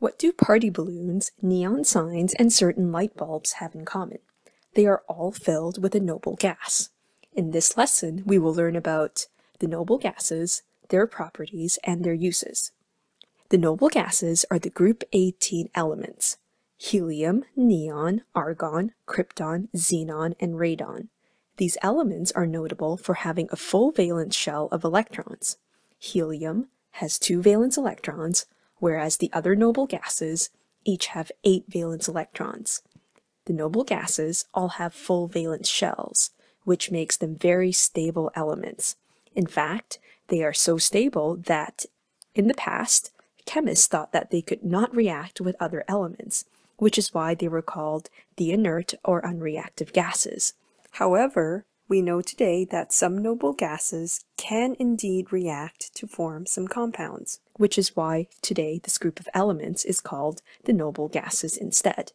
What do party balloons, neon signs, and certain light bulbs have in common? They are all filled with a noble gas. In this lesson, we will learn about the noble gases, their properties, and their uses. The noble gases are the group 18 elements, helium, neon, argon, krypton, xenon, and radon. These elements are notable for having a full valence shell of electrons. Helium has two valence electrons, whereas the other noble gases each have eight valence electrons. The noble gases all have full valence shells, which makes them very stable elements. In fact, they are so stable that, in the past, chemists thought that they could not react with other elements, which is why they were called the inert or unreactive gases. However, we know today that some noble gases can indeed react to form some compounds, which is why today this group of elements is called the noble gases instead.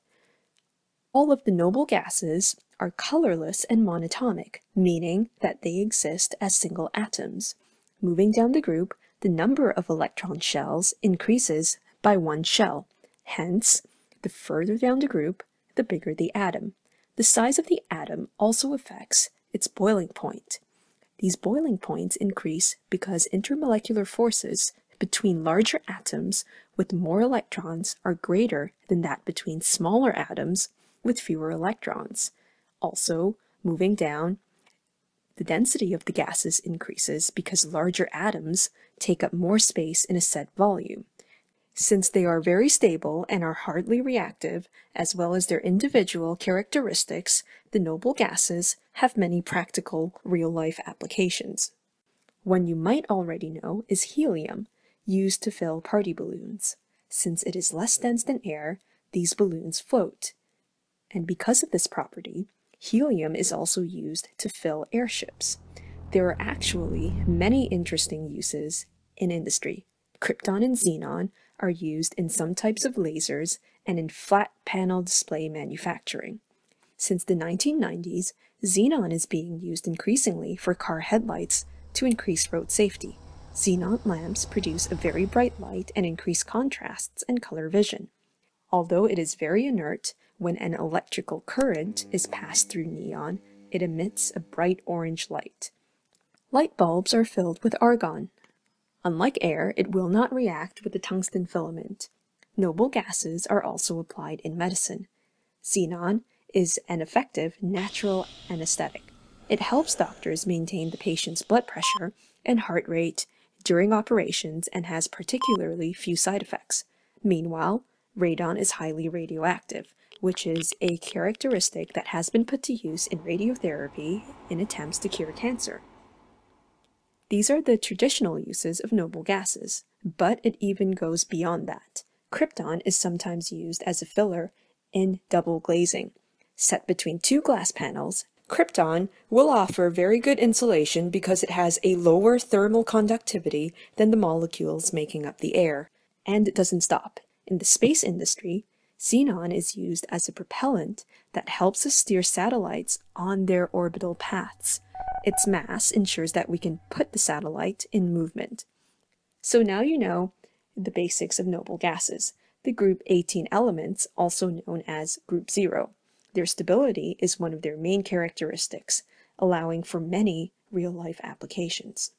All of the noble gases are colorless and monatomic, meaning that they exist as single atoms. Moving down the group, the number of electron shells increases by one shell. Hence, the further down the group, the bigger the atom. The size of the atom also affects its boiling point. These boiling points increase because intermolecular forces between larger atoms with more electrons are greater than that between smaller atoms with fewer electrons. Also, moving down, the density of the gases increases because larger atoms take up more space in a set volume. Since they are very stable and are hardly reactive, as well as their individual characteristics, the noble gases have many practical real-life applications. One you might already know is helium, used to fill party balloons. Since it is less dense than air, these balloons float. And because of this property, helium is also used to fill airships. There are actually many interesting uses in industry. Krypton and xenon are used in some types of lasers and in flat panel display manufacturing. Since the 1990s, xenon is being used increasingly for car headlights to increase road safety. Xenon lamps produce a very bright light and increase contrasts and color vision. Although it is very inert, when an electrical current is passed through neon, it emits a bright orange light. Light bulbs are filled with argon, Unlike air, it will not react with the tungsten filament. Noble gases are also applied in medicine. Xenon is an effective natural anesthetic. It helps doctors maintain the patient's blood pressure and heart rate during operations and has particularly few side effects. Meanwhile, radon is highly radioactive, which is a characteristic that has been put to use in radiotherapy in attempts to cure cancer. These are the traditional uses of noble gases, but it even goes beyond that. Krypton is sometimes used as a filler in double glazing. Set between two glass panels, Krypton will offer very good insulation because it has a lower thermal conductivity than the molecules making up the air. And it doesn't stop. In the space industry, xenon is used as a propellant that helps us steer satellites on their orbital paths. Its mass ensures that we can put the satellite in movement. So now you know the basics of noble gases, the group 18 elements, also known as group 0. Their stability is one of their main characteristics, allowing for many real-life applications.